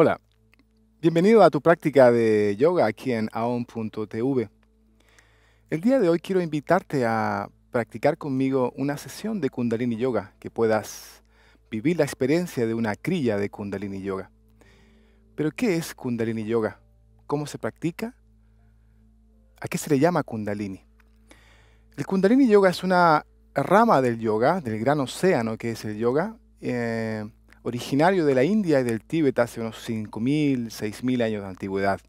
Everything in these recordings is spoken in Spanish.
Hola, bienvenido a tu práctica de yoga aquí en aon.tv. El día de hoy quiero invitarte a practicar conmigo una sesión de Kundalini Yoga, que puedas vivir la experiencia de una crilla de Kundalini Yoga. Pero ¿qué es Kundalini Yoga? ¿Cómo se practica? ¿A qué se le llama Kundalini? El Kundalini Yoga es una rama del yoga, del gran océano que es el yoga, eh, originario de la India y del Tíbet hace unos 5.000, 6.000 años de antigüedad.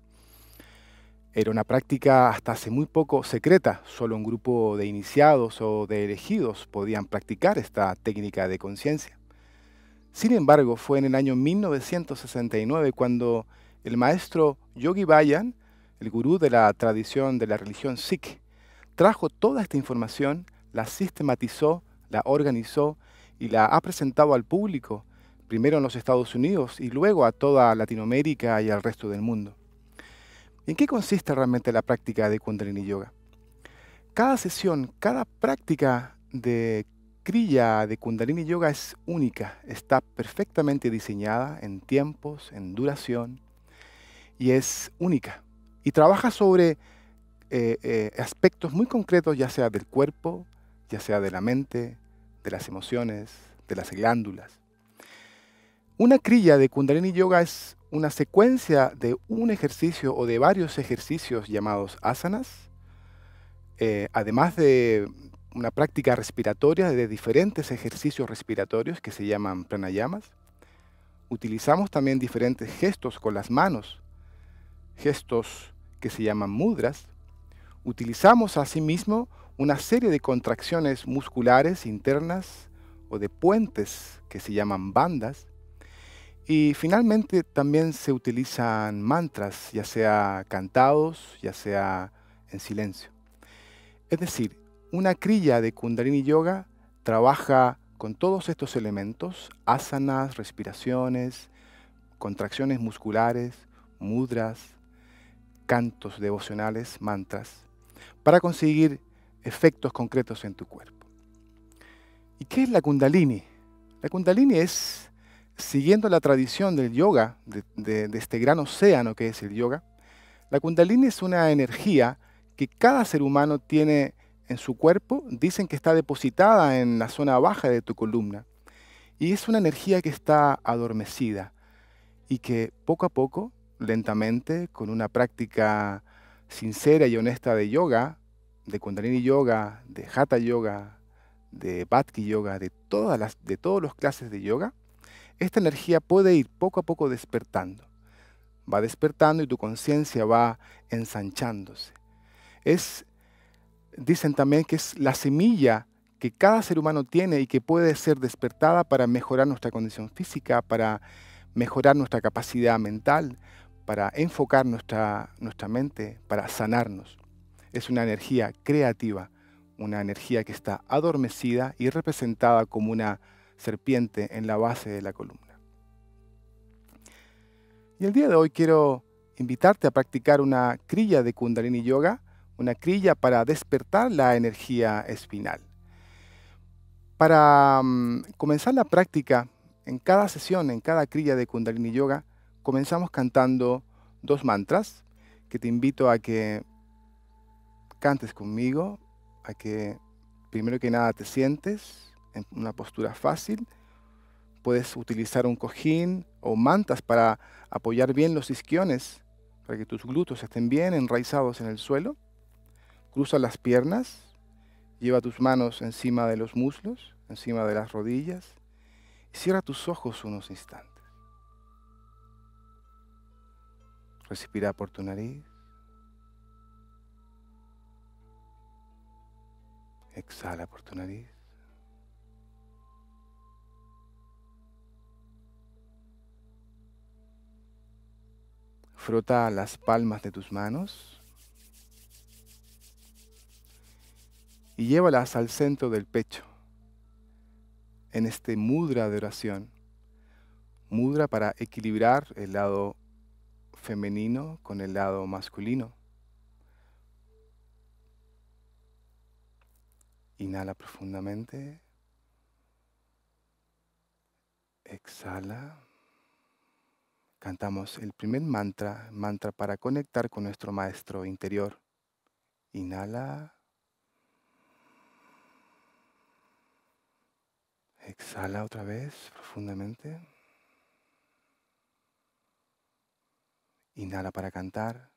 Era una práctica hasta hace muy poco secreta, solo un grupo de iniciados o de elegidos podían practicar esta técnica de conciencia. Sin embargo, fue en el año 1969 cuando el maestro Yogi Bayan, el gurú de la tradición de la religión Sikh, trajo toda esta información, la sistematizó, la organizó y la ha presentado al público primero en los Estados Unidos y luego a toda Latinoamérica y al resto del mundo. ¿En qué consiste realmente la práctica de Kundalini Yoga? Cada sesión, cada práctica de Kriya de Kundalini Yoga es única, está perfectamente diseñada en tiempos, en duración y es única. Y trabaja sobre eh, eh, aspectos muy concretos, ya sea del cuerpo, ya sea de la mente, de las emociones, de las glándulas. Una crilla de Kundalini Yoga es una secuencia de un ejercicio o de varios ejercicios llamados asanas, eh, además de una práctica respiratoria de diferentes ejercicios respiratorios que se llaman pranayamas. Utilizamos también diferentes gestos con las manos, gestos que se llaman mudras. Utilizamos asimismo una serie de contracciones musculares internas o de puentes que se llaman bandas y finalmente también se utilizan mantras, ya sea cantados, ya sea en silencio. Es decir, una crilla de Kundalini Yoga trabaja con todos estos elementos, asanas, respiraciones, contracciones musculares, mudras, cantos devocionales, mantras, para conseguir efectos concretos en tu cuerpo. ¿Y qué es la Kundalini? La Kundalini es siguiendo la tradición del yoga, de, este gran océano que es el yoga, la kundalini es una energía que cada ser humano tiene en su cuerpo, dicen que está depositada en la zona baja de tu columna, y es una energía que está adormecida y que poco a poco, lentamente, con una práctica sincera y honesta de yoga, de kundalini yoga, de hatha yoga, de bhatki yoga, de todas las de todas las clases de yoga, esta energía puede ir poco a poco despertando. Va despertando y tu conciencia va ensanchándose. Es, dicen también que es la semilla que cada ser humano tiene y que puede ser despertada para mejorar nuestra condición física, para mejorar nuestra capacidad mental, para enfocar nuestra, nuestra mente, para sanarnos. Es una energía creativa, una energía que está adormecida y representada como una serpiente en la base de la columna. Y el día de hoy quiero invitarte a practicar una crilla de Kundalini Yoga, una crilla para despertar la energía espinal. Para mm, comenzar la práctica, en cada sesión, en cada crilla de Kundalini Yoga, comenzamos cantando dos mantras que te invito a que cantes conmigo, a que primero que nada te sientes en una postura fácil. Puedes utilizar un cojín o mantas para apoyar bien los isquiones, para que tus glúteos estén bien enraizados en el suelo. Cruza las piernas, lleva tus manos encima de los muslos, encima de las rodillas y cierra tus ojos unos instantes. Respira por tu nariz. Exhala por tu nariz. Frota las palmas de tus manos y llévalas al centro del pecho en este mudra de oración. Mudra para equilibrar el lado femenino con el lado masculino. Inhala profundamente. Exhala. Cantamos el primer mantra, mantra para conectar con nuestro maestro interior. Inhala. Exhala otra vez profundamente. Inhala para cantar.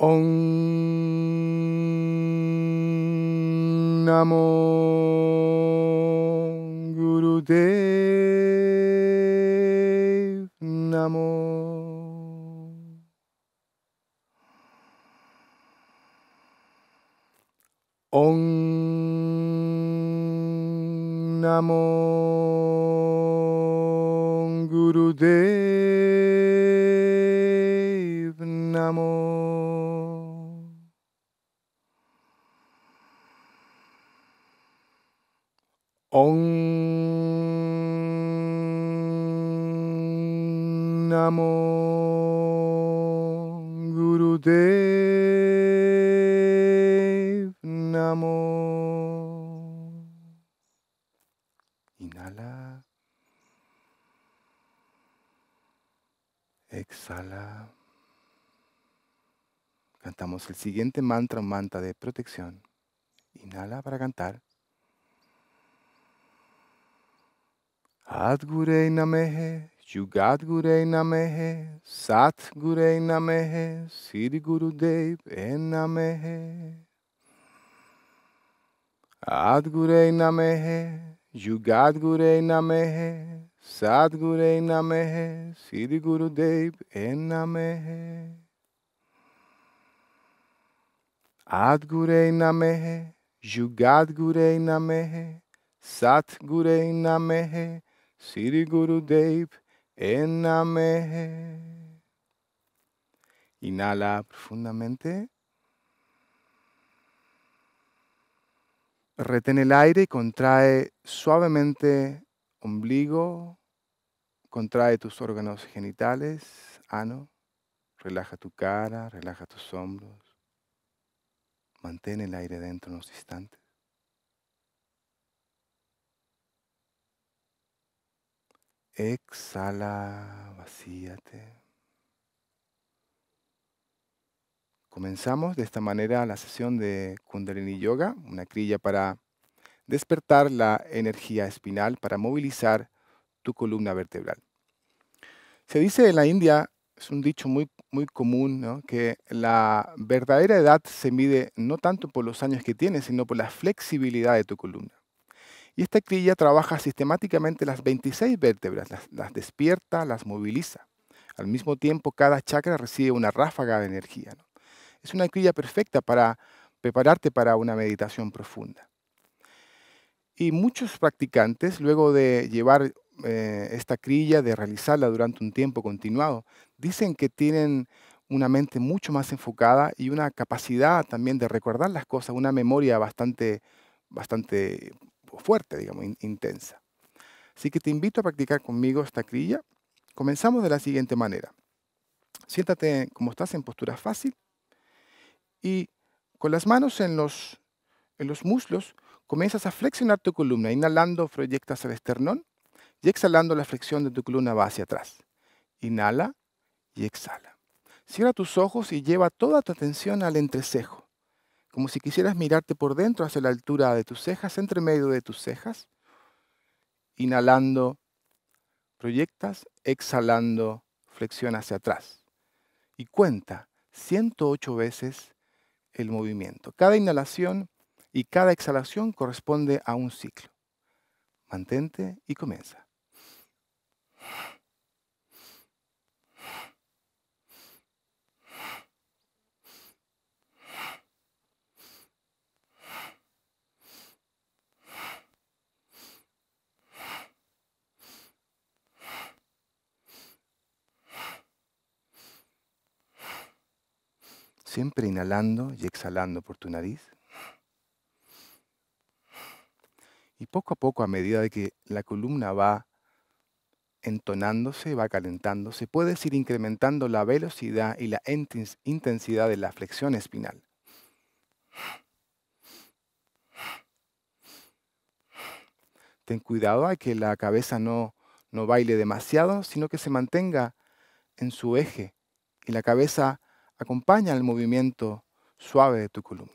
Om Gurudev Namo. Om Namo Gurudev Namo. Om Namo Gurudev Namo Inhala. Exhala. Cantamos el siguiente mantra, un mantra de protección. Inhala para cantar. Adgurei Namehe, Jugadgurei Namehe, Satgurei Namehe, Siri Gurudev Namehe. Adgurei Namehe, Jugadgurei Namehe, Sadgurei Namehe, Siri Gurudev Namehe. Adgurei Namehe, Jugadgurei Namehe, Satgurei Namehe, Siri Gurudev Namehe. Inhala profundamente. Retén el aire y contrae suavemente ombligo, contrae tus órganos genitales, ano, relaja tu cara, relaja tus hombros. Mantén el aire dentro unos instantes. Exhala, vacíate. Comenzamos de esta manera la sesión de Kundalini Yoga, una crilla para despertar la energía espinal, para movilizar tu columna vertebral. Se dice en la India, es un dicho muy, muy común, ¿no? que la verdadera edad se mide no tanto por los años que tienes, sino por la flexibilidad de tu columna. Y esta crilla trabaja sistemáticamente las 26 vértebras, las, despierta, las moviliza. Al mismo tiempo, cada chakra recibe una ráfaga de energía. Es una crilla perfecta para prepararte para una meditación profunda. Y muchos practicantes, luego de llevar eh, esta crilla, de realizarla durante un tiempo continuado, dicen que tienen una mente mucho más enfocada y una capacidad también de recordar las cosas, una memoria bastante, bastante fuerte, digamos, intensa. Así que te invito a practicar conmigo esta crilla. Comenzamos de la siguiente manera. Siéntate como estás en postura fácil y con las manos en los, en los muslos comienzas a flexionar tu columna. Inhalando proyectas el esternón y exhalando la flexión de tu columna va hacia atrás. Inhala y exhala. Cierra tus ojos y lleva toda tu atención al entrecejo como si quisieras mirarte por dentro hacia la altura de tus cejas, entre medio de tus cejas. Inhalando, proyectas, exhalando, flexiona hacia atrás. Y cuenta 108 veces el movimiento. Cada inhalación y cada exhalación corresponde a un ciclo. Mantente y comienza. Siempre inhalando y exhalando por tu nariz. Y poco a poco, a medida de que la columna va entonándose, va calentándose, puedes ir incrementando la velocidad y la intensidad de la flexión espinal. Ten cuidado a que la cabeza no, no baile demasiado, sino que se mantenga en su eje y la cabeza acompaña el movimiento suave de tu columna.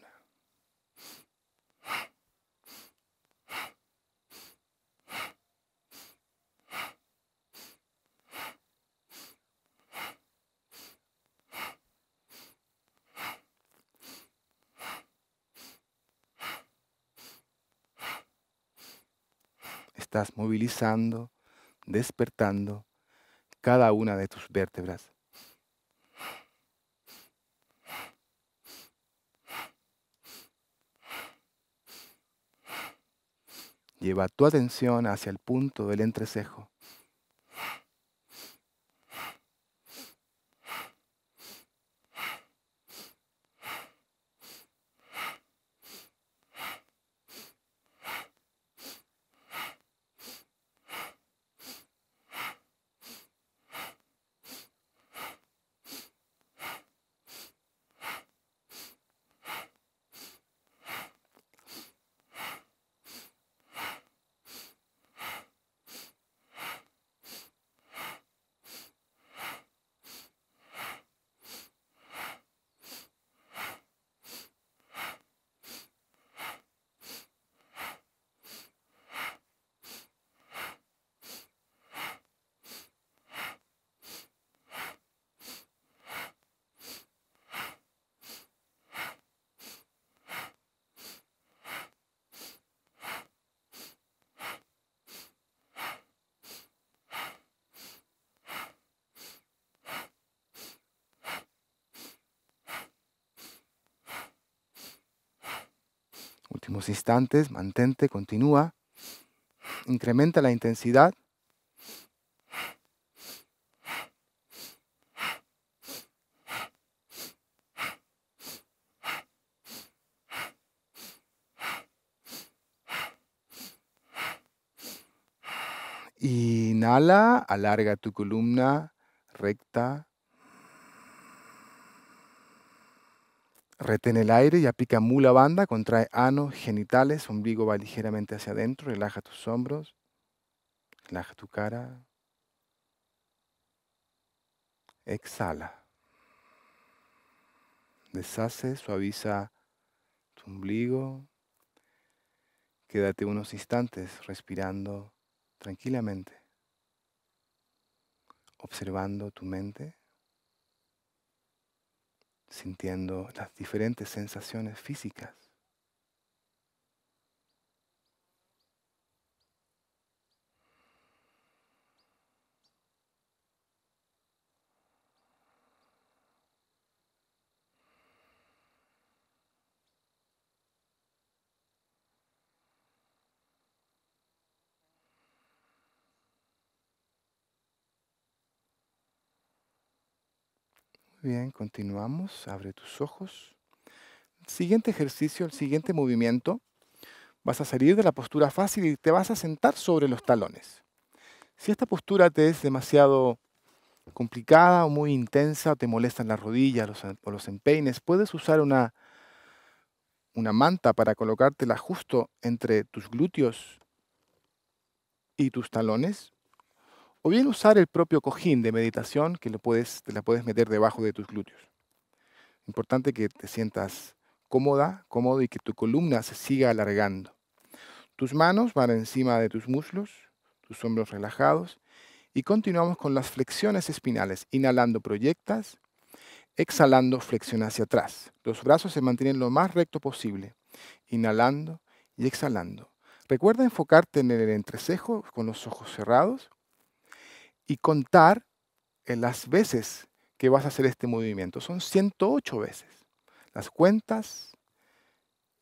Estás movilizando, despertando cada una de tus vértebras. Lleva tu atención hacia el punto del entrecejo. Instantes, mantente, continúa. Incrementa la intensidad. Inhala, alarga tu columna recta, Retén el aire y aplica mula banda, contrae ano, genitales, ombligo va ligeramente hacia adentro, relaja tus hombros, relaja tu cara. Exhala. Deshace, suaviza tu ombligo. Quédate unos instantes respirando tranquilamente, observando tu mente sintiendo las diferentes sensaciones físicas. Bien, continuamos. Abre tus ojos. Siguiente ejercicio, el siguiente movimiento. Vas a salir de la postura fácil y te vas a sentar sobre los talones. Si esta postura te es demasiado complicada o muy intensa o te molestan las rodillas o los empeines, puedes usar una, una manta para colocártela justo entre tus glúteos y tus talones o bien usar el propio cojín de meditación que lo puedes, te la puedes meter debajo de tus glúteos. Importante que te sientas cómoda, cómodo y que tu columna se siga alargando. Tus manos van encima de tus muslos, tus hombros relajados y continuamos con las flexiones espinales. Inhalando proyectas, exhalando flexión hacia atrás. Los brazos se mantienen lo más recto posible. Inhalando y exhalando. Recuerda enfocarte en el entrecejo con los ojos cerrados y contar en las veces que vas a hacer este movimiento. Son 108 veces. Las cuentas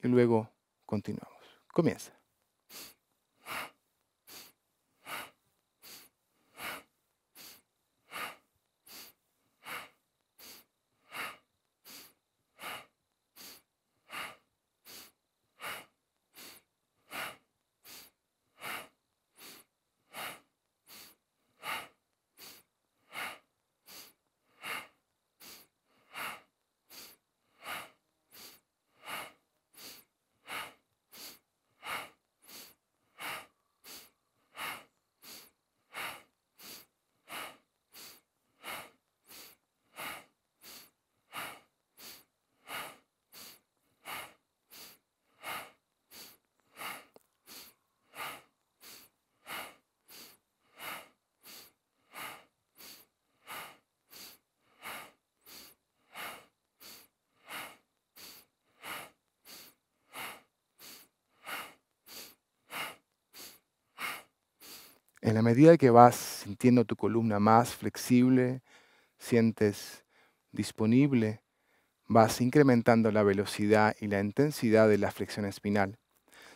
y luego continuamos. Comienza. En la medida que vas sintiendo tu columna más flexible, sientes disponible, vas incrementando la velocidad y la intensidad de la flexión espinal.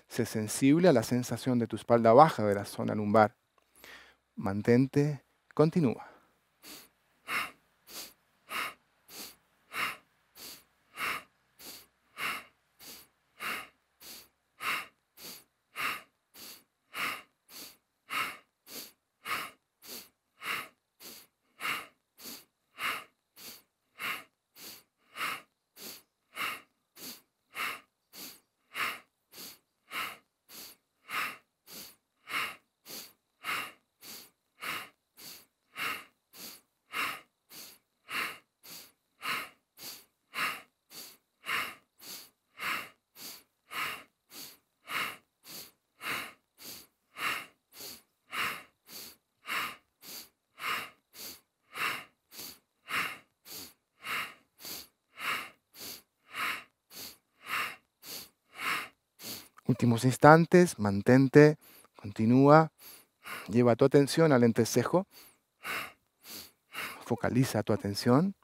Sé sensible a la sensación de tu espalda baja de la zona lumbar. Mantente, continúa. Últimos instantes, mantente, continúa, lleva tu atención al entrecejo, focaliza tu atención.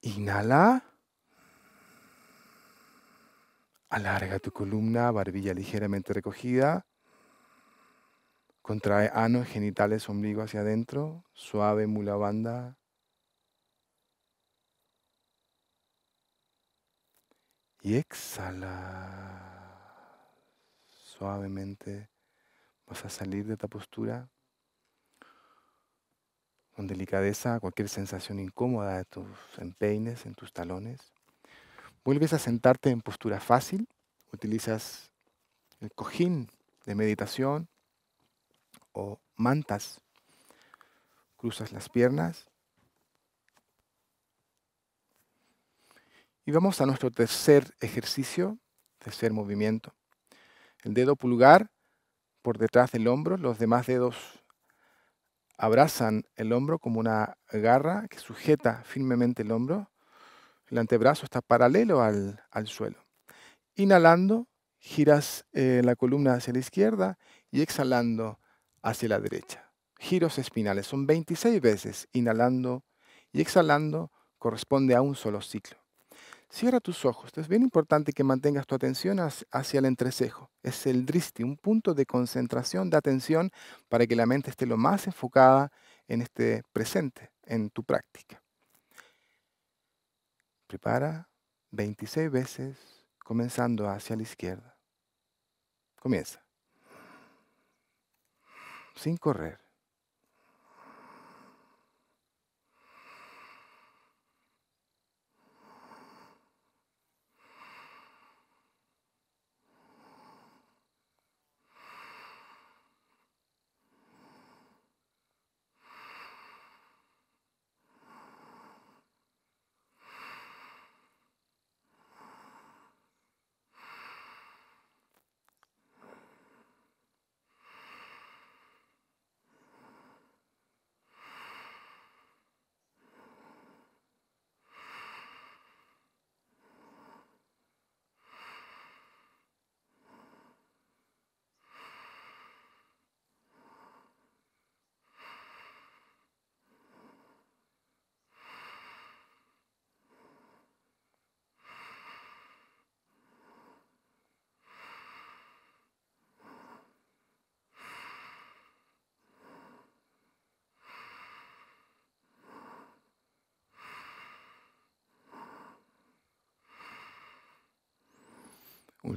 Inhala. Alarga tu columna, barbilla ligeramente recogida. Contrae ano, genitales, ombligo hacia adentro. Suave mula banda. Y exhala. Suavemente vas a salir de esta postura con delicadeza cualquier sensación incómoda de tus empeines, en tus talones. Vuelves a sentarte en postura fácil. Utilizas el cojín de meditación o mantas. Cruzas las piernas. Y vamos a nuestro tercer ejercicio, tercer movimiento. El dedo pulgar por detrás del hombro, los demás dedos abrazan el hombro como una garra que sujeta firmemente el hombro. El antebrazo está paralelo al, suelo. Inhalando, giras eh, la columna hacia la izquierda y exhalando, hacia la derecha. Giros espinales son 26 veces, inhalando y exhalando corresponde a un solo ciclo. Cierra tus ojos. Es bien importante que mantengas tu atención hacia el entrecejo. Es el dristi, un punto de concentración de atención para que la mente esté lo más enfocada en este presente, en tu práctica. Prepara 26 veces, comenzando hacia la izquierda. Comienza sin correr.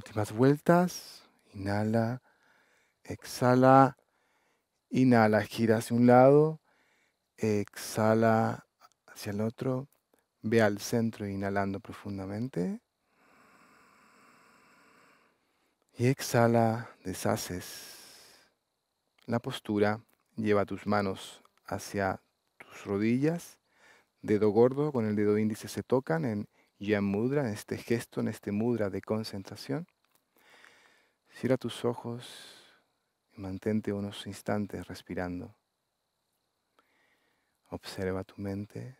Últimas vueltas. Inhala, exhala, inhala, gira hacia un lado, exhala hacia el otro, ve al centro inhalando profundamente. Y exhala, deshaces la postura, lleva tus manos hacia tus rodillas, dedo gordo con el dedo índice se tocan en Yam Mudra, en este gesto, en este mudra de concentración. Cierra tus ojos y mantente unos instantes respirando. Observa tu mente.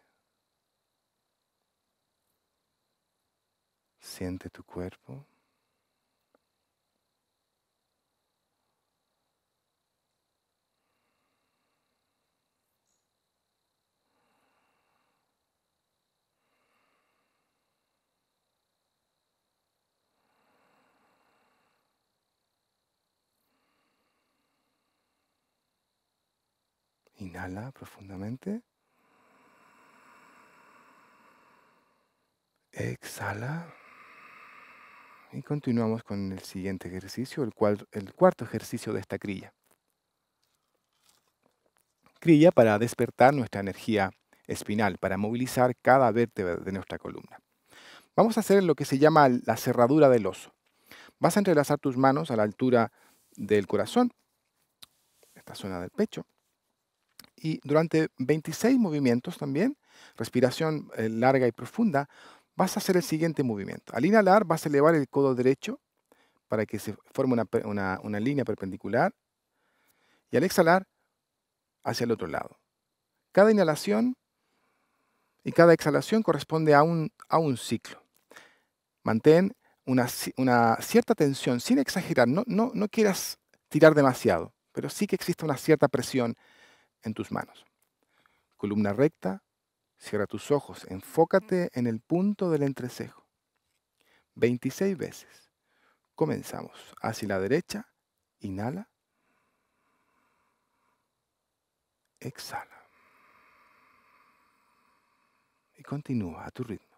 Siente tu cuerpo. Inhala profundamente. Exhala. Y continuamos con el siguiente ejercicio, el, el cuarto ejercicio de esta crilla. Crilla para despertar nuestra energía espinal, para movilizar cada vértebra de nuestra columna. Vamos a hacer lo que se llama la cerradura del oso. Vas a entrelazar tus manos a la altura del corazón, esta zona del pecho, y durante 26 movimientos también, respiración eh, larga y profunda, vas a hacer el siguiente movimiento. Al inhalar vas a elevar el codo derecho para que se forme una, una línea perpendicular y al exhalar hacia el otro lado. Cada inhalación y cada exhalación corresponde a un, a un ciclo. Mantén una, una, cierta tensión, sin exagerar, no, no, no quieras tirar demasiado, pero sí que existe una cierta presión en tus manos. Columna recta, cierra tus ojos, enfócate en el punto del entrecejo. 26 veces. Comenzamos. Hacia la derecha, inhala. Exhala. Y continúa a tu ritmo.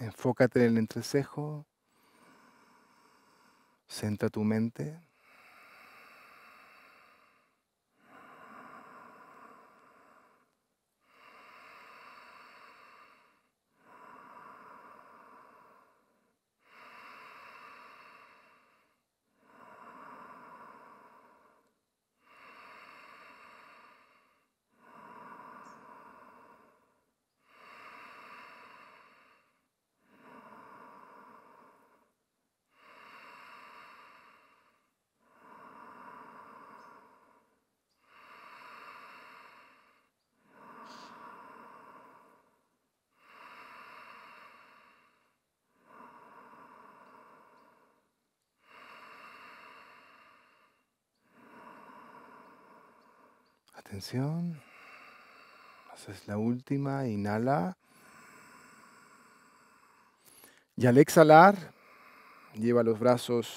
Enfócate en el entrecejo. Centra tu mente. Atención. Haces la última, inhala. Y al exhalar, lleva los brazos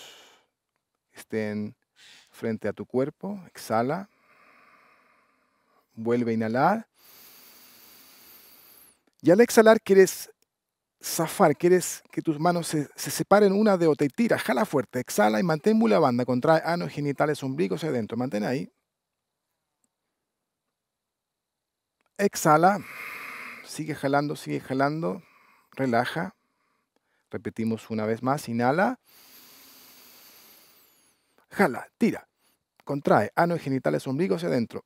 que estén frente a tu cuerpo. Exhala. Vuelve a inhalar. Y al exhalar quieres zafar, quieres que tus manos se, separen una de otra y tira, jala fuerte, exhala y mantén banda, contrae anos genitales, ombligos adentro, mantén ahí. Exhala. Sigue jalando, sigue jalando. Relaja. Repetimos una vez más. Inhala. Jala, tira. Contrae ano y genitales ombligo hacia adentro.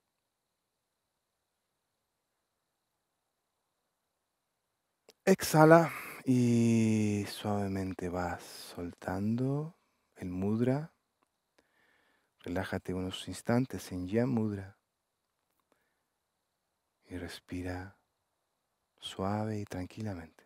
Exhala y suavemente vas soltando el mudra. Relájate unos instantes en ya mudra y respira suave y tranquilamente.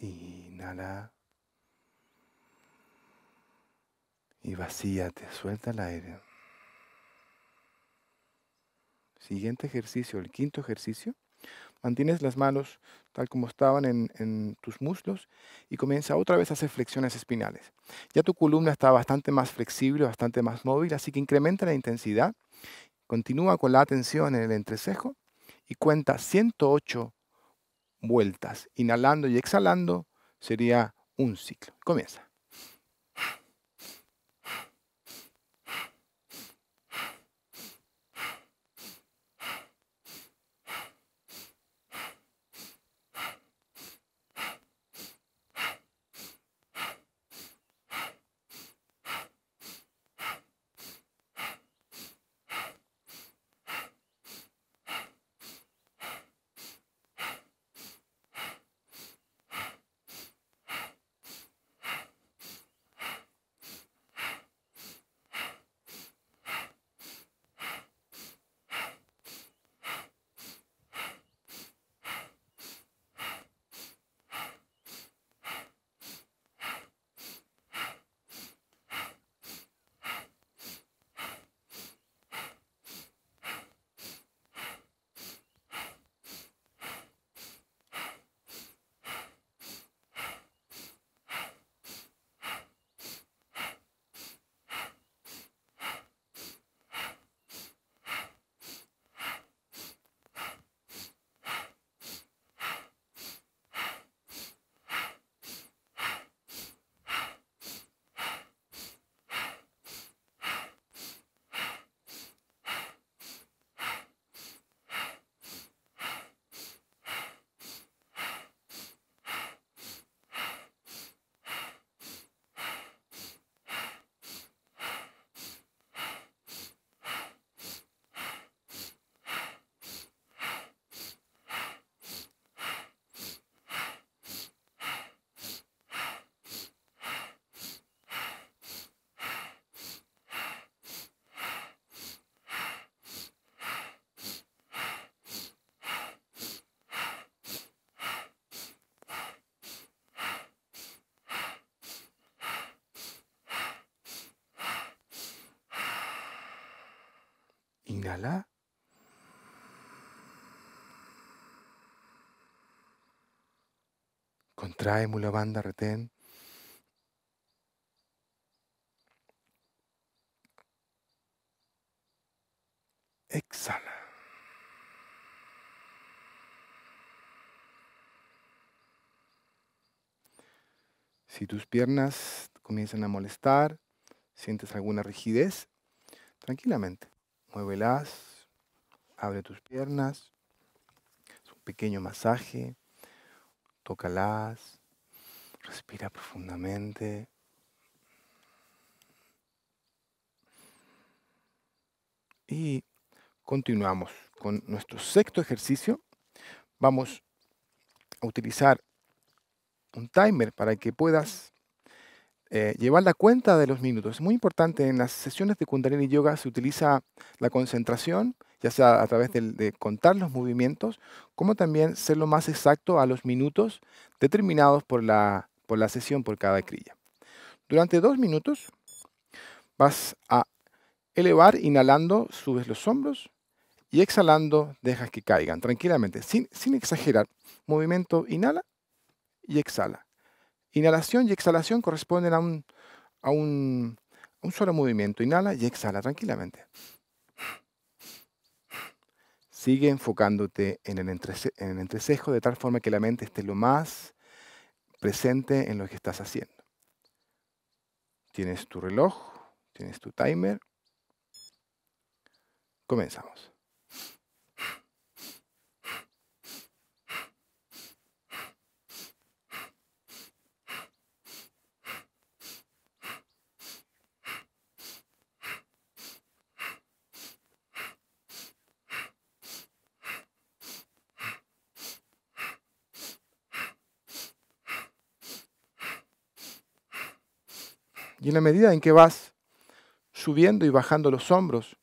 Inhala. Y vacíate, suelta el aire. Siguiente ejercicio, el quinto ejercicio. Mantienes las manos tal como estaban en, en, tus muslos y comienza otra vez a hacer flexiones espinales. Ya tu columna está bastante más flexible, bastante más móvil, así que incrementa la intensidad. Continúa con la atención en el entrecejo y cuenta 108 vueltas, inhalando y exhalando sería un ciclo. Comienza. Inhala. Contrae la banda, retén. Exhala. Si tus piernas comienzan a molestar, sientes alguna rigidez, tranquilamente Muévelas, abre tus piernas, es un pequeño masaje, tócalas, respira profundamente. Y continuamos con nuestro sexto ejercicio. Vamos a utilizar un timer para que puedas eh, llevar la cuenta de los minutos. Es muy importante, en las sesiones de Kundalini Yoga se utiliza la concentración, ya sea a través de, contar los movimientos, como también ser lo más exacto a los minutos determinados por la, por la sesión, por cada crilla. Durante dos minutos vas a elevar, inhalando, subes los hombros y exhalando, dejas que caigan tranquilamente, sin, sin exagerar. Movimiento, inhala y exhala. Inhalación y exhalación corresponden a un, a un, solo movimiento. Inhala y exhala tranquilamente. Sigue enfocándote en el, en el entrecejo de tal forma que la mente esté lo más presente en lo que estás haciendo. Tienes tu reloj Tienes tu timer. Comenzamos. Y en la medida en que vas subiendo y bajando los hombros,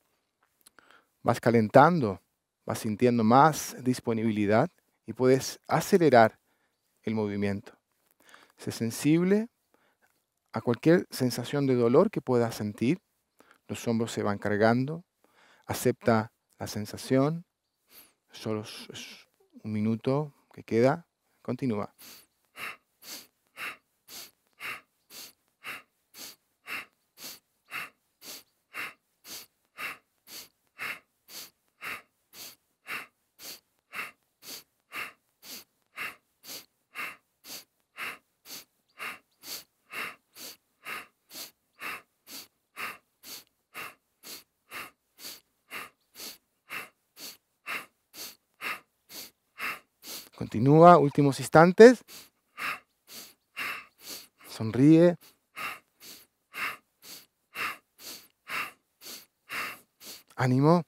vas calentando, vas sintiendo más disponibilidad y puedes acelerar el movimiento. Sé sensible a cualquier sensación de dolor que puedas sentir. Los hombros se van cargando. Acepta la sensación. Solo es un minuto que queda. Continúa. Continúa, últimos instantes. Sonríe. Ánimo.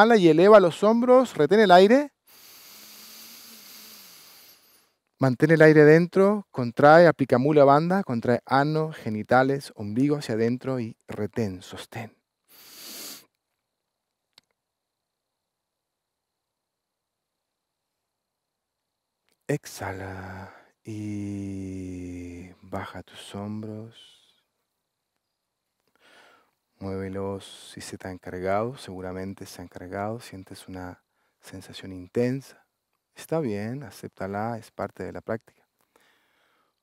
Inhala y eleva los hombros, retén el aire. Mantén el aire dentro, contrae, aplica mula banda, contrae ano, genitales, ombligo hacia adentro y retén, sostén. Exhala y baja tus hombros. Muévelos si se te han cargado, seguramente se han cargado, sientes una sensación intensa. Está bien, acéptala, es parte de la práctica.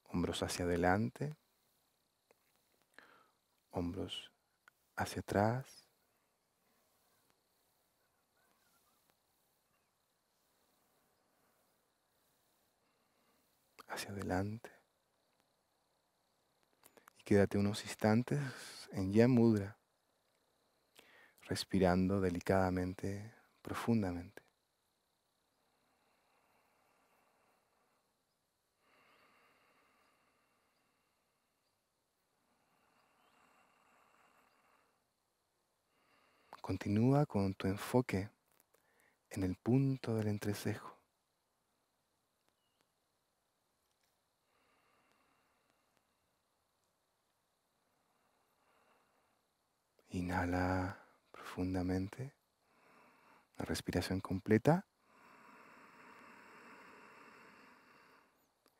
Hombros hacia adelante, hombros hacia atrás. Hacia adelante. Y quédate unos instantes en Yamudra respirando delicadamente, profundamente. Continúa con tu enfoque en el punto del entrecejo. Inhala profundamente. La respiración completa.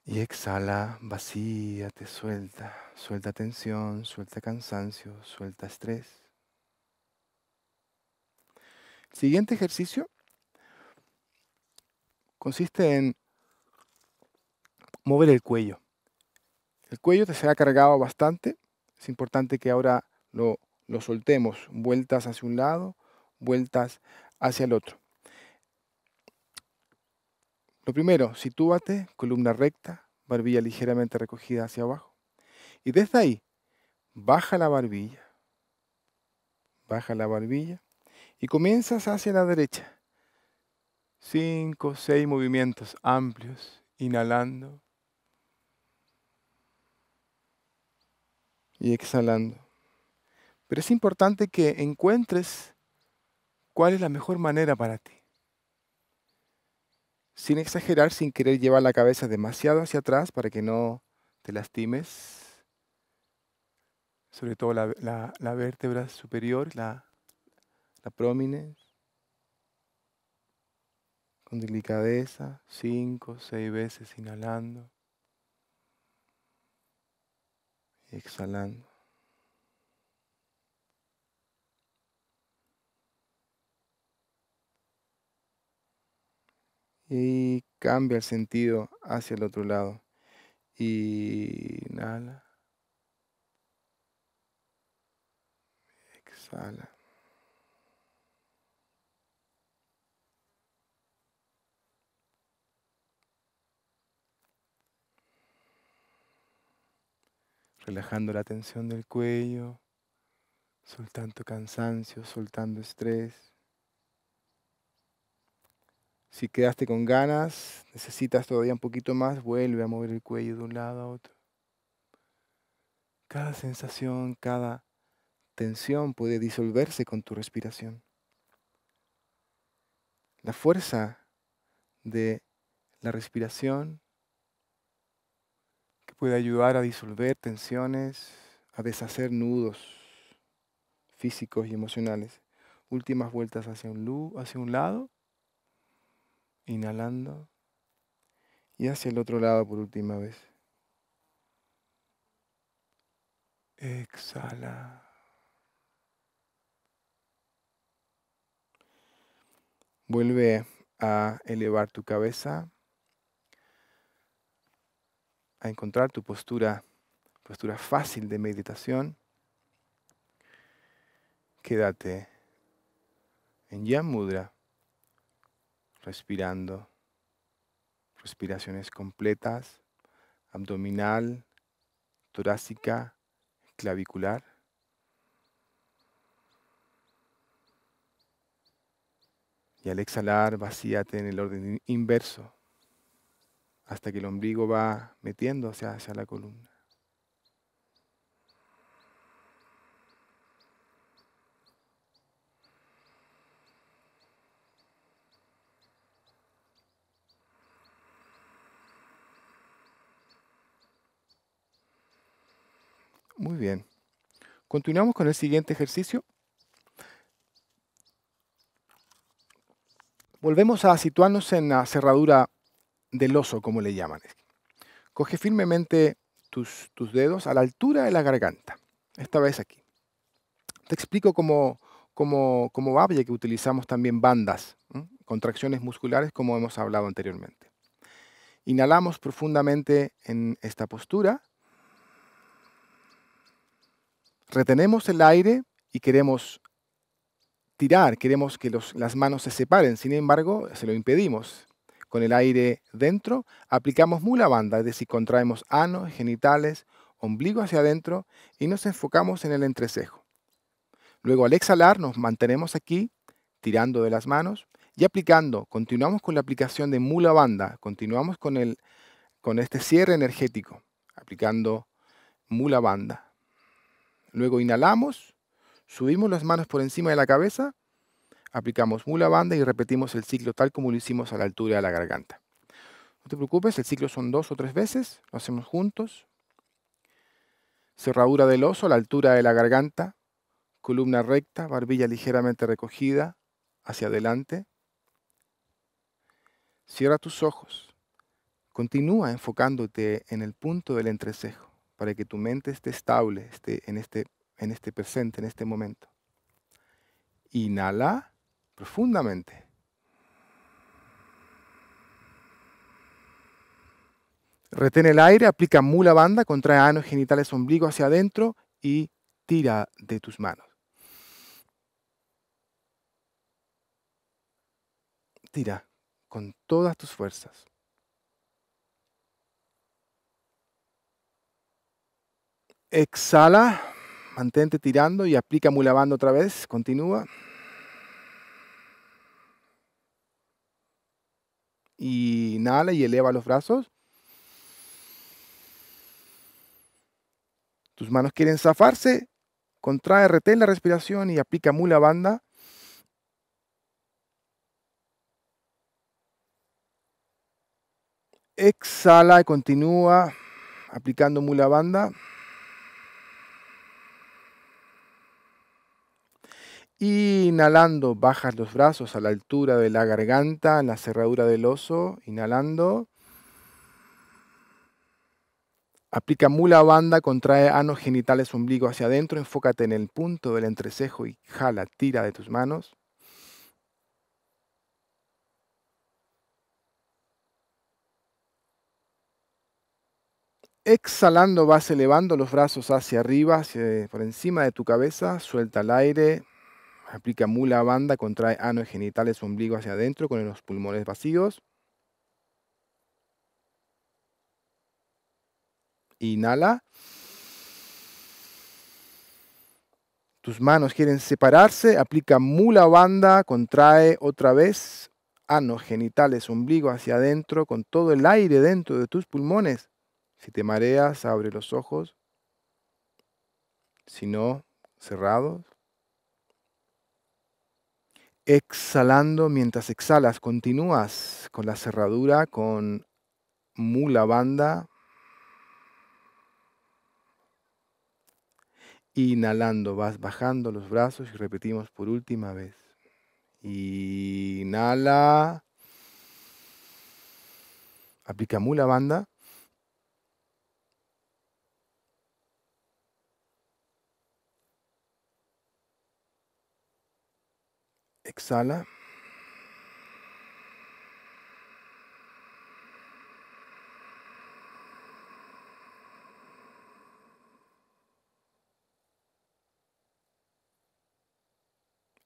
Y exhala, vacíate, suelta, suelta tensión, suelta cansancio, suelta estrés. siguiente ejercicio consiste en mover el cuello. El cuello te se ha cargado bastante. Es importante que ahora lo lo soltemos, vueltas hacia un lado, vueltas hacia el otro. Lo primero, sitúate, columna recta, barbilla ligeramente recogida hacia abajo. Y desde ahí, baja la barbilla, baja la barbilla y comienzas hacia la derecha. Cinco, seis movimientos amplios, inhalando y exhalando. Pero es importante que encuentres cuál es la mejor manera para ti. Sin exagerar, sin querer llevar la cabeza demasiado hacia atrás para que no te lastimes. Sobre todo la, vértebra superior, la, la Con delicadeza, cinco, seis veces inhalando exhalando. Y cambia el sentido hacia el otro lado. Inhala. Exhala. relajando la tensión del cuello, soltando cansancio, soltando estrés. Si quedaste con ganas, necesitas todavía un poquito más, vuelve a mover el cuello de un lado a otro. Cada sensación, cada tensión puede disolverse con tu respiración. La fuerza de la respiración puede ayudar a disolver tensiones, a deshacer nudos físicos y emocionales. Últimas vueltas hacia un, hacia un lado, inhalando, y hacia el otro lado por última vez. Exhala. Vuelve a elevar tu cabeza a encontrar tu postura, postura fácil de meditación, quédate en Yan Mudra, respirando, respiraciones completas, abdominal, torácica, clavicular. Y al exhalar, vacíate en el orden inverso hasta que el ombligo va metiéndose hacia la columna. Muy bien. Continuamos con el siguiente ejercicio. Volvemos a situarnos en la cerradura del oso, como le llaman. Coge firmemente tus, dedos a la altura de la garganta, esta vez aquí. Te explico cómo, cómo, cómo va, ya que utilizamos también bandas, contracciones musculares, como hemos hablado anteriormente. Inhalamos profundamente en esta postura. Retenemos el aire y queremos tirar, queremos que las manos se separen, sin embargo, se lo impedimos con el aire dentro, aplicamos mula banda, es decir, contraemos ano, genitales, ombligo hacia adentro y nos enfocamos en el entrecejo. Luego al exhalar nos mantenemos aquí, tirando de las manos y aplicando, continuamos con la aplicación de mula banda, continuamos con, el, con este cierre energético, aplicando mula banda. Luego inhalamos, subimos las manos por encima de la cabeza aplicamos mula banda y repetimos el ciclo tal como lo hicimos a la altura de la garganta. No te preocupes, el ciclo son dos o tres veces, lo hacemos juntos. Cerradura del oso a la altura de la garganta, columna recta, barbilla ligeramente recogida hacia adelante. Cierra tus ojos. Continúa enfocándote en el punto del entrecejo para que tu mente esté estable esté en, este, en este presente, en este momento. Inhala profundamente. Retén el aire, aplica mula banda, contrae anos genitales ombligo hacia adentro y tira de tus manos. Tira con todas tus fuerzas. Exhala, mantente tirando y aplica mula banda otra vez. Continúa. Inhala y eleva los brazos. Tus manos quieren zafarse. Contrae, retén la respiración y aplica mula banda. Exhala y continúa aplicando mula banda. Inhalando, bajas los brazos a la altura de la garganta, en la cerradura del oso. Inhalando. Aplica mula banda, contrae anos genitales, ombligo hacia adentro, enfócate en el punto del entrecejo y jala, tira de tus manos. Exhalando vas elevando los brazos hacia arriba, por encima de tu cabeza, suelta el aire aplica mula banda, contrae ano y genitales, ombligo hacia adentro con los pulmones vacíos. Inhala. Tus manos quieren separarse, aplica mula banda, contrae otra vez, ano, genitales, ombligo hacia adentro, con todo el aire dentro de tus pulmones. Si te mareas, abre los ojos. Si no, cerrados. Exhalando, mientras exhalas, continúas con la cerradura, con mula banda. Inhalando, vas bajando los brazos y repetimos por última vez. Inhala. Aplica mula banda. Exhala.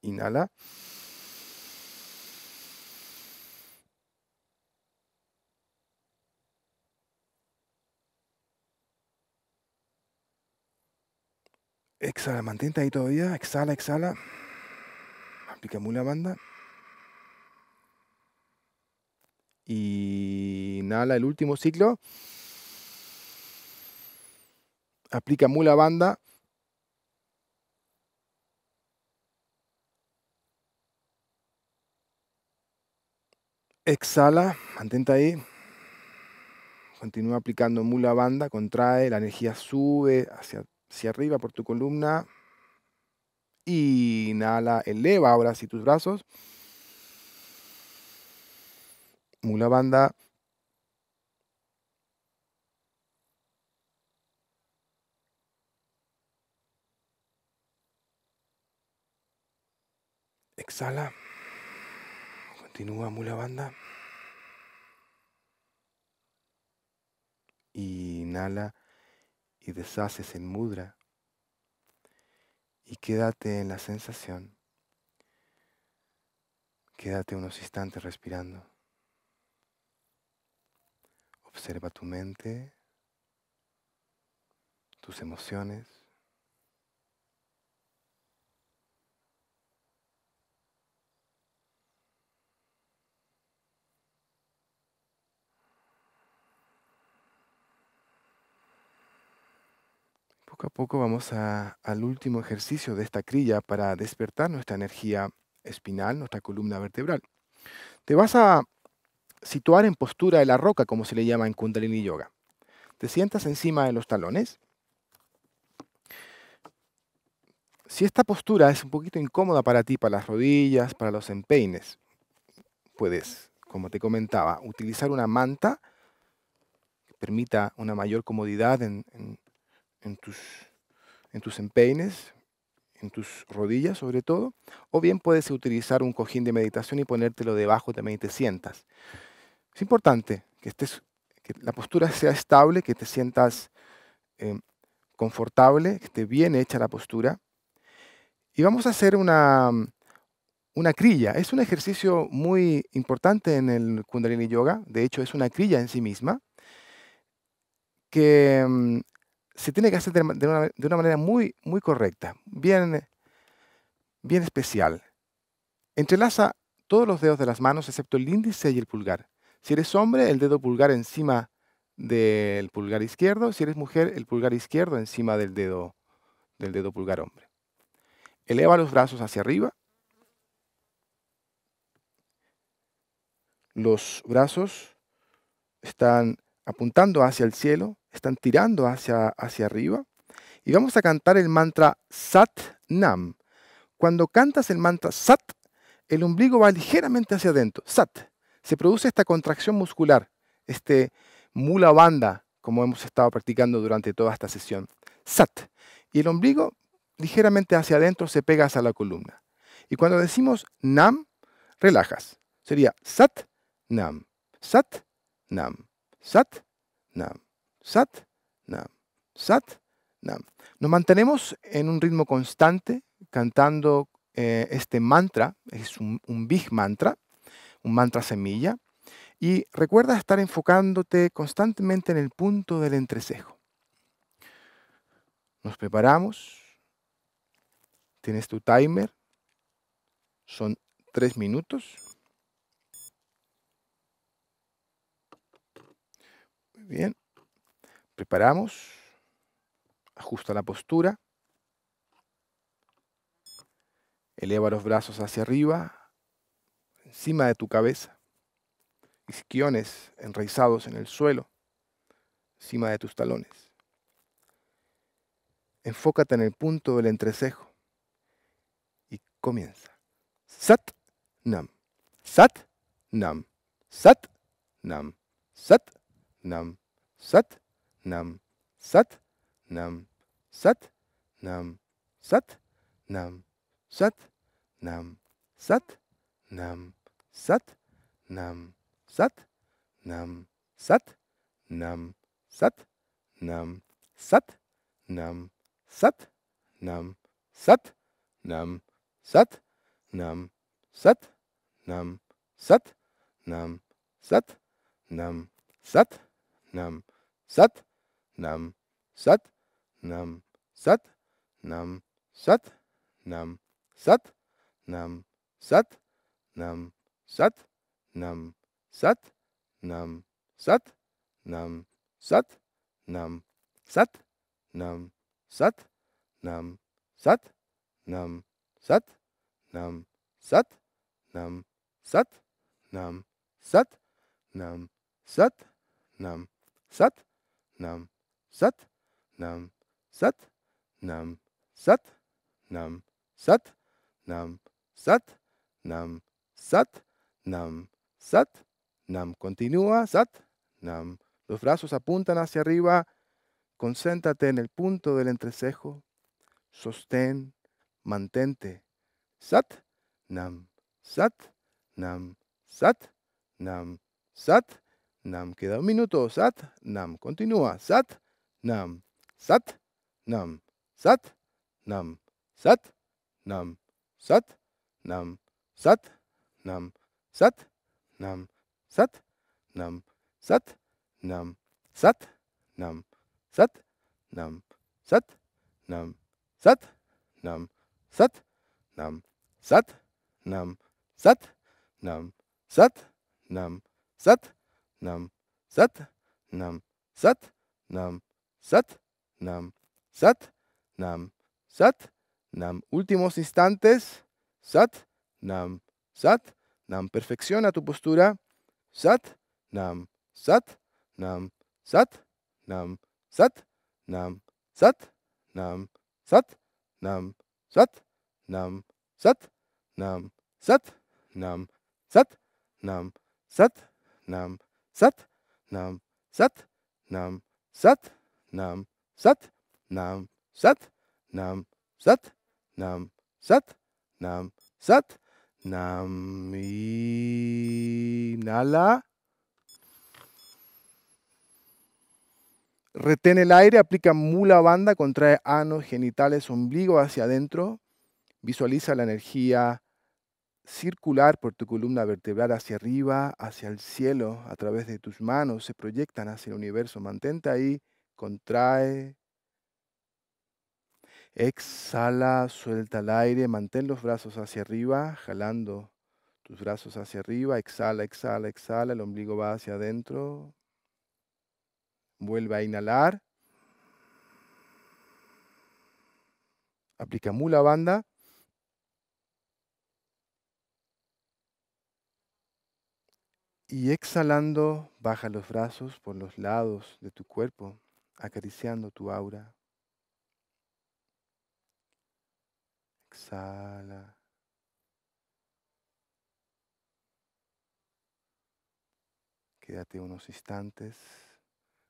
Inhala. Exhala, mantente ahí todavía. Exhala, exhala. Aplica la banda. Inhala el último ciclo. Aplica mula banda. Exhala, mantente ahí. Continúa aplicando mula banda, contrae, la energía sube hacia, hacia arriba por tu columna. Inhala, eleva ahora sí tus brazos. Mula banda. Exhala. Continúa mula banda. Inhala y deshaces en mudra. Y quédate en la sensación. Quédate unos instantes respirando. Observa tu mente, tus emociones. Poco a poco vamos al último ejercicio de esta crilla para despertar nuestra energía espinal, nuestra columna vertebral. Te vas a situar en postura de la roca, como se le llama en Kundalini Yoga. Te sientas encima de los talones. Si esta postura es un poquito incómoda para ti, para las rodillas, para los empeines, puedes, como te comentaba, utilizar una manta que permita una mayor comodidad en, en en tus, en tus empeines, en tus rodillas sobre todo, o bien puedes utilizar un cojín de meditación y ponértelo debajo también y te sientas. Es importante que, estés, que la postura sea estable, que te sientas eh, confortable, que esté bien hecha la postura. Y vamos a hacer una, una crilla. Es un ejercicio muy importante en el Kundalini Yoga, de hecho es una crilla en sí misma, que mm, se tiene que hacer de una, manera muy, muy correcta, bien, bien especial. Entrelaza todos los dedos de las manos excepto el índice y el pulgar. Si eres hombre, el dedo pulgar encima del pulgar izquierdo. Si eres mujer, el pulgar izquierdo encima del dedo, del dedo pulgar hombre. Eleva los brazos hacia arriba. Los brazos están apuntando hacia el cielo están tirando hacia, hacia arriba. Y vamos a cantar el mantra Sat Nam. Cuando cantas el mantra Sat, el ombligo va ligeramente hacia adentro. Sat. Se produce esta contracción muscular, este mula banda, como hemos estado practicando durante toda esta sesión. Sat. Y el ombligo ligeramente hacia adentro se pega hacia la columna. Y cuando decimos Nam, relajas. Sería Sat Nam. Sat Nam. Sat Nam. Sat, nam, sat, nam. Nos mantenemos en un ritmo constante cantando eh, este mantra, es un, un big mantra, un mantra semilla, y recuerda estar enfocándote constantemente en el punto del entrecejo. Nos preparamos. Tienes tu timer. Son tres minutos. Muy bien. Preparamos. Ajusta la postura. Eleva los brazos hacia arriba, encima de tu cabeza. Isquiones enraizados en el suelo, encima de tus talones. Enfócate en el punto del entrecejo y comienza. Sat Nam. Sat Nam. Sat Nam. Sat Nam. Sat Nam. Sat Nam. Sat Nam. Sat Nam. Sat Nam. Sat Nam. Sat Nam. Sat Nam. Sat Nam. Sat Nam. Sat Nam. Sat Nam Sat Nam Sat Nam Sat Nam Sat Nam Sat Nam Sat Nam Sat Nam Sat Nam Sat Nam Sat Nam Sat Nam Sat Nam Sat Nam Sat Nam Sat Nam Sat Nam Sat Nam Sat Nam Sat Nam Sat Nam Sat Nam Sat Nam Sat Nam Sat Nam Sat Nam Sat Nam Sat Nam Sat Nam Sat Nam Sat Nam Sat Nam Sat Nam continúa Sat Nam los brazos apuntan hacia arriba Concéntrate en el punto del entrecejo. Sostén, mantente. Sat, nam, sat, nam, sat, nam, sat, nam. Queda un minuto. Sat, nam. Continúa. Sat, nam, sat, nam, sat, nam, sat, nam, sat, nam, sat, nam, sat, nam, sat, nam, sat, nam, sat, nam. Sat Nam Sat Nam Sat Nam Sat Nam Sat Nam Sat Nam Sat Nam Sat Nam Sat Nam Sat Nam Sat Nam Sat Nam Sat Nam últimos instantes Sat Nam Sat Nam perfecciona tu postura Sat Nam Sat Nam Sat Nam Sat Nam Sat Nam Sat Nam Sat Nam Sat Nam Sat Nam Sat Nam Sat Nam Sat Nam Sat Nam Sat Nam Sat. Nam Sat. Nam Sat. Nam Sat. Nam Sat. Nam Inhala. Retén el aire, aplica mula banda, contrae ano, genitales, ombligo hacia adentro. Visualiza la energía circular por tu columna vertebral hacia arriba, hacia el cielo, a través de tus manos, se proyectan hacia el universo. Mantente ahí, contrae. Exhala, suelta el aire, mantén los brazos hacia arriba, jalando tus brazos hacia arriba. Exhala, exhala, exhala, el ombligo va hacia adentro. Vuelve a inhalar. Aplica mula banda. Y exhalando, baja los brazos por los lados de tu cuerpo, acariciando tu aura. Exhala. Quédate unos instantes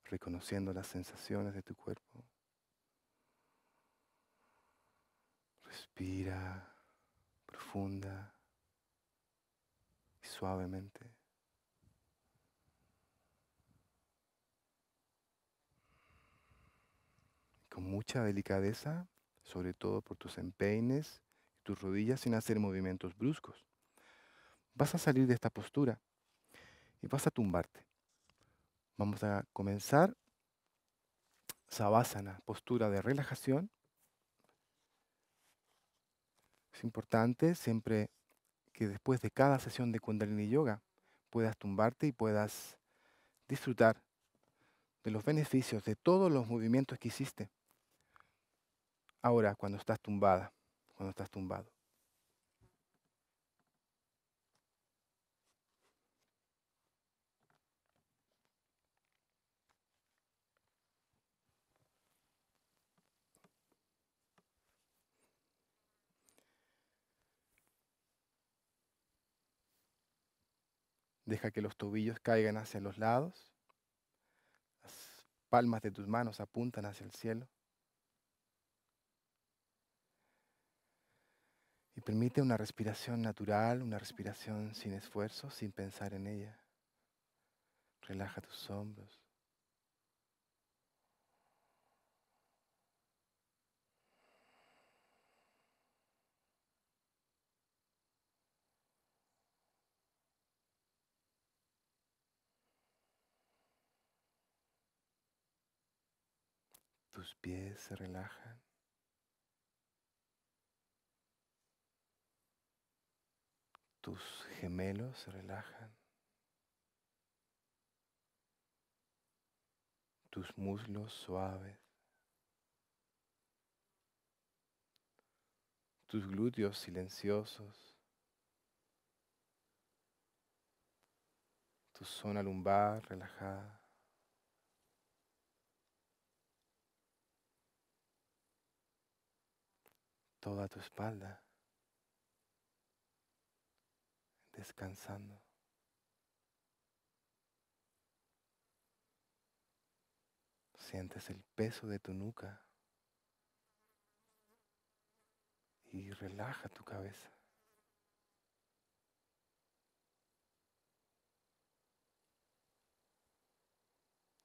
reconociendo las sensaciones de tu cuerpo. Respira profunda y suavemente. Mucha delicadeza, sobre todo por tus empeines y tus rodillas sin hacer movimientos bruscos. Vas a salir de esta postura y vas a tumbarte. Vamos a comenzar Savasana, postura de relajación. Es importante siempre que después de cada sesión de Kundalini Yoga puedas tumbarte y puedas disfrutar de los beneficios de todos los movimientos que hiciste. Ahora, cuando estás tumbada, cuando estás tumbado. Deja que los tobillos caigan hacia los lados. Las palmas de tus manos apuntan hacia el cielo. Permite una respiración natural, una respiración sin esfuerzo, sin pensar en ella. Relaja tus hombros. Tus pies se relajan. Tus gemelos se relajan. Tus muslos suaves. Tus glúteos silenciosos. Tu zona lumbar relajada. toda tu espalda, descansando. Sientes el peso de tu nuca y relaja tu cabeza.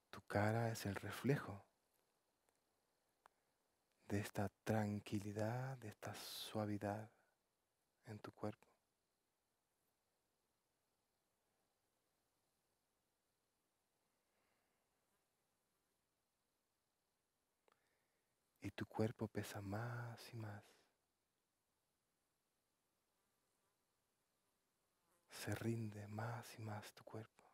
Tu cara es el reflejo de esta tranquilidad, de esta suavidad en tu cuerpo. Tu cuerpo pesa más y más. Se rinde más y más tu cuerpo.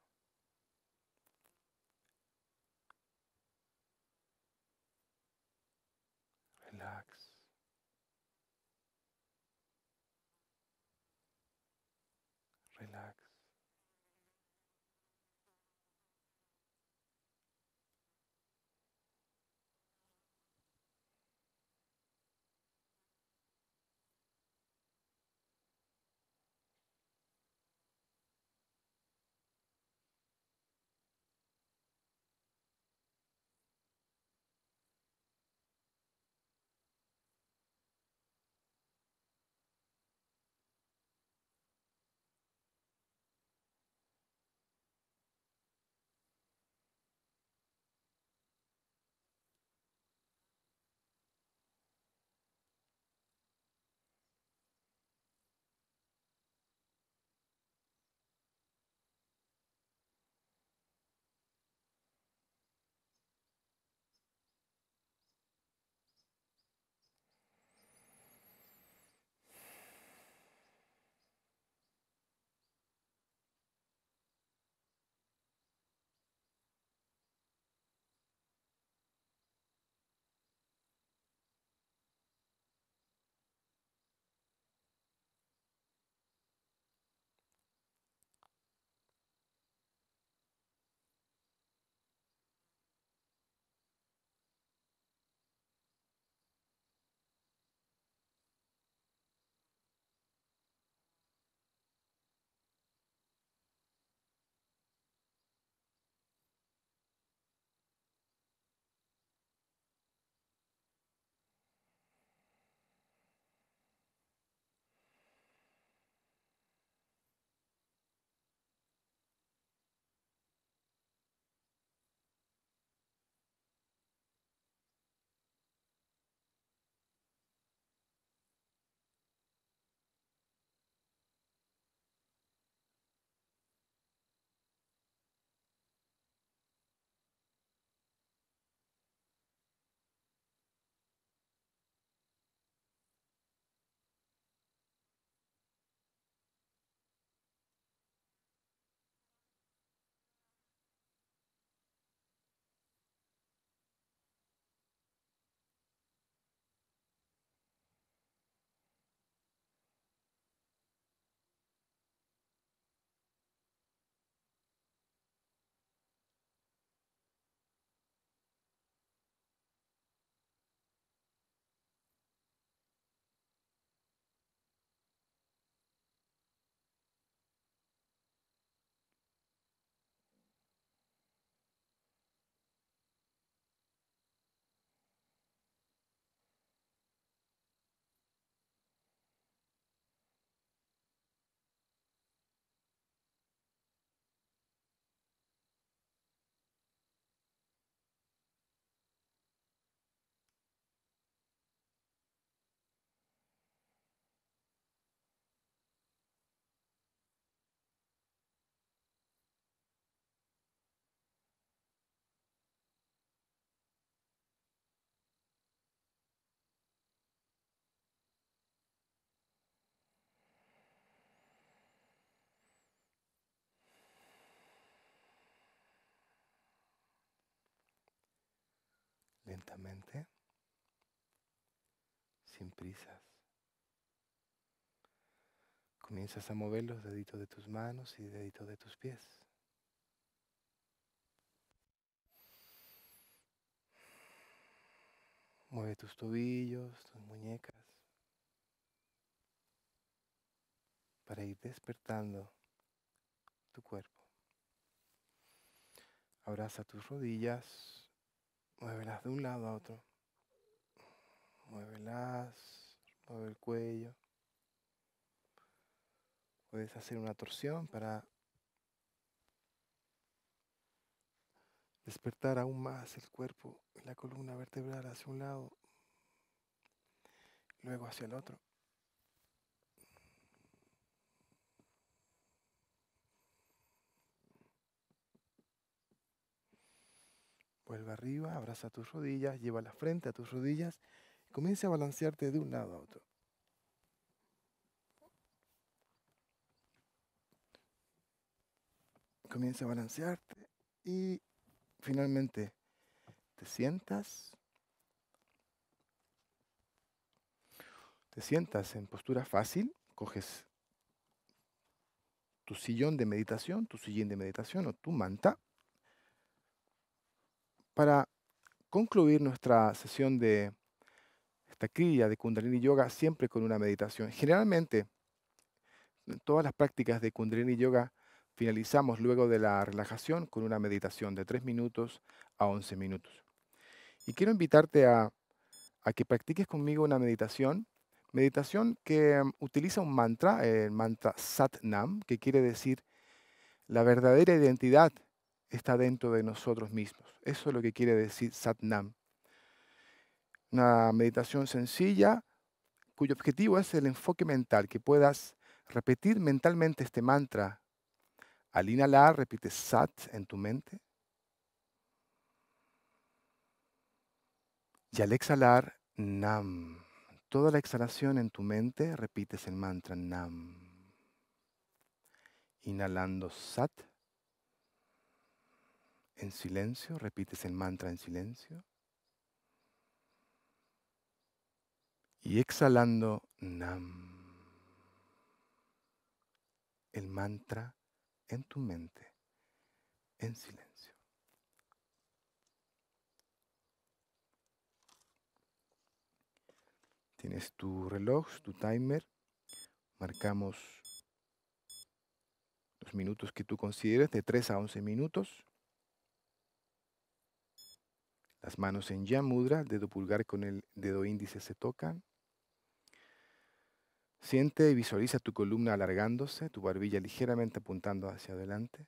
Lentamente, sin prisas. Comienzas a mover los deditos de tus manos y deditos de tus pies. Mueve tus tobillos, tus muñecas, para ir despertando tu cuerpo. Abraza tus rodillas, muévelas de un lado a otro. Muévelas, mueve el cuello. Puedes hacer una torsión para despertar aún más el cuerpo y la columna vertebral hacia un lado, luego hacia el otro. Vuelve arriba, abraza tus rodillas, lleva la frente a tus rodillas y comienza a balancearte de un lado a otro. Comienza a balancearte y finalmente te sientas. Te sientas en postura fácil, coges tu sillón de meditación, tu sillín de meditación o tu manta para concluir nuestra sesión de esta cría de Kundalini Yoga siempre con una meditación. Generalmente, en todas las prácticas de Kundalini Yoga finalizamos luego de la relajación con una meditación de 3 minutos a 11 minutos. Y quiero invitarte a, a que practiques conmigo una meditación, meditación que um, utiliza un mantra, el mantra Sat Nam, que quiere decir la verdadera identidad está dentro de nosotros mismos. Eso es lo que quiere decir Satnam. Una meditación sencilla cuyo objetivo es el enfoque mental, que puedas repetir mentalmente este mantra. Al inhalar, repite Sat en tu mente. Y al exhalar, Nam. Toda la exhalación en tu mente repites el mantra Nam. Inhalando Sat en silencio, repites el mantra en silencio. Y exhalando Nam, el mantra en tu mente, en silencio. Tienes tu reloj, tu timer. Marcamos los minutos que tú consideres, de 3 a 11 minutos. Las manos en Yamudra, dedo pulgar con el dedo índice se tocan. Siente y visualiza tu columna alargándose, tu barbilla ligeramente apuntando hacia adelante.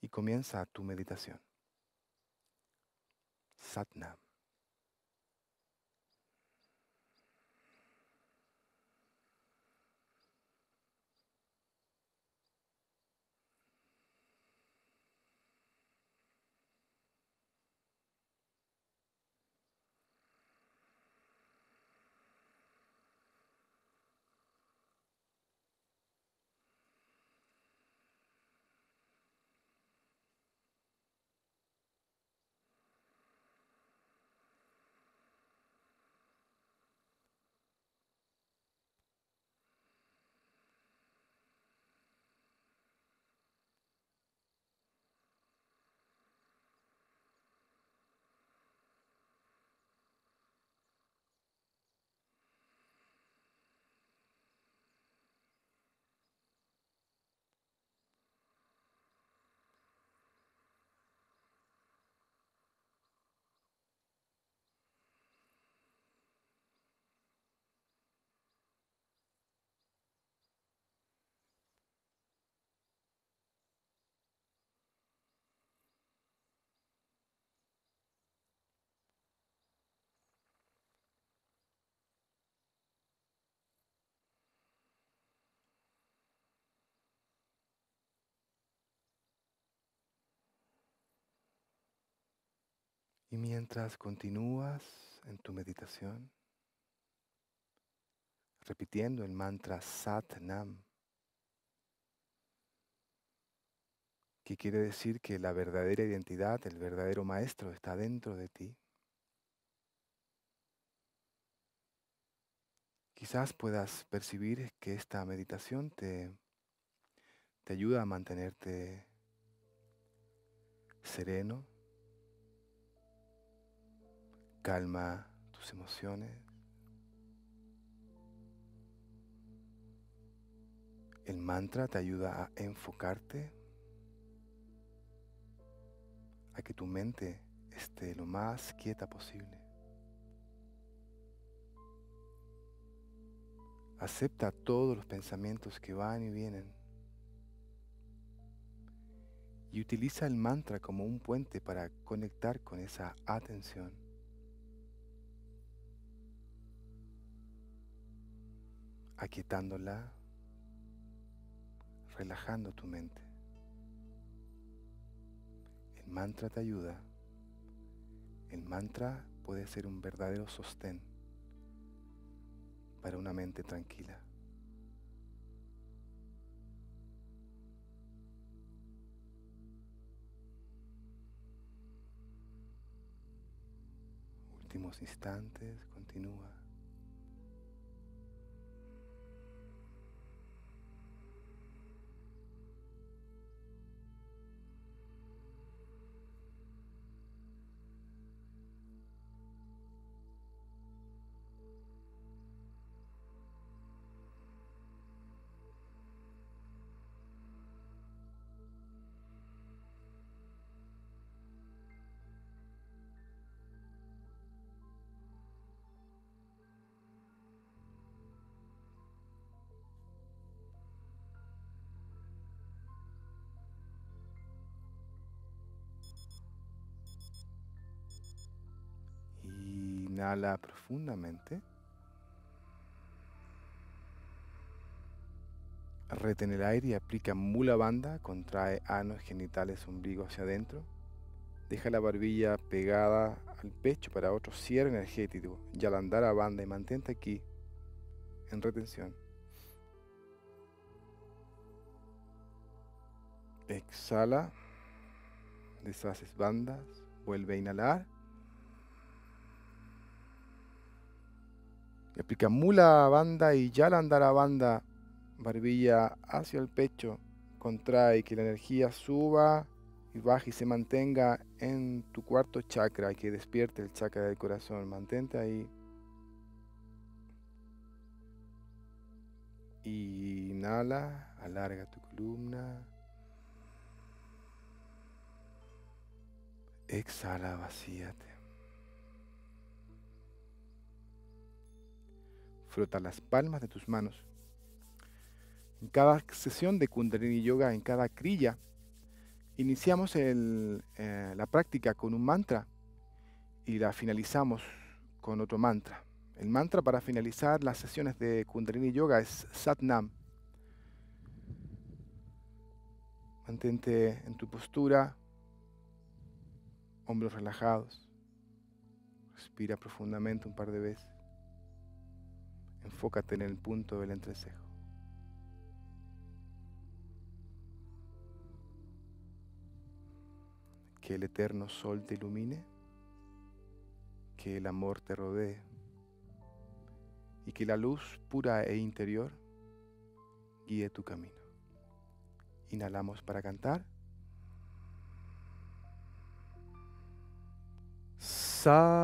Y comienza tu meditación. Satnam. Y mientras continúas en tu meditación, repitiendo el mantra Sat Nam, que quiere decir que la verdadera identidad, el verdadero maestro está dentro de ti. Quizás puedas percibir que esta meditación te, te ayuda a mantenerte sereno, calma tus emociones, el mantra te ayuda a enfocarte, a que tu mente esté lo más quieta posible. Acepta todos los pensamientos que van y vienen. Y utiliza el mantra como un puente para conectar con esa atención. Aquietándola, relajando tu mente. El mantra te ayuda. El mantra puede ser un verdadero sostén para una mente tranquila. Últimos instantes, continúa. Inhala profundamente. Retén el aire y aplica mula banda. Contrae anos, genitales, ombligo hacia adentro. Deja la barbilla pegada al pecho para otro cierre energético. a banda y mantente aquí en retención. Exhala. Deshaces bandas. Vuelve a inhalar. Explica mula banda y ya la andara banda, barbilla hacia el pecho, contrae que la energía suba y baje y se mantenga en tu cuarto chakra, que despierte el chakra del corazón. Mantente ahí. Inhala, alarga tu columna. Exhala, vacíate. Frota las palmas de tus manos. En cada sesión de Kundalini Yoga, en cada krilla, iniciamos eh, la práctica con un mantra y la finalizamos con otro mantra. El mantra para finalizar las sesiones de Kundalini Yoga es Satnam. Mantente en tu postura, hombros relajados. Respira profundamente un par de veces. Enfócate en el punto del entrecejo. Que el eterno sol te ilumine, que el amor te rodee y que la luz pura e interior guíe tu camino. Inhalamos para cantar. Última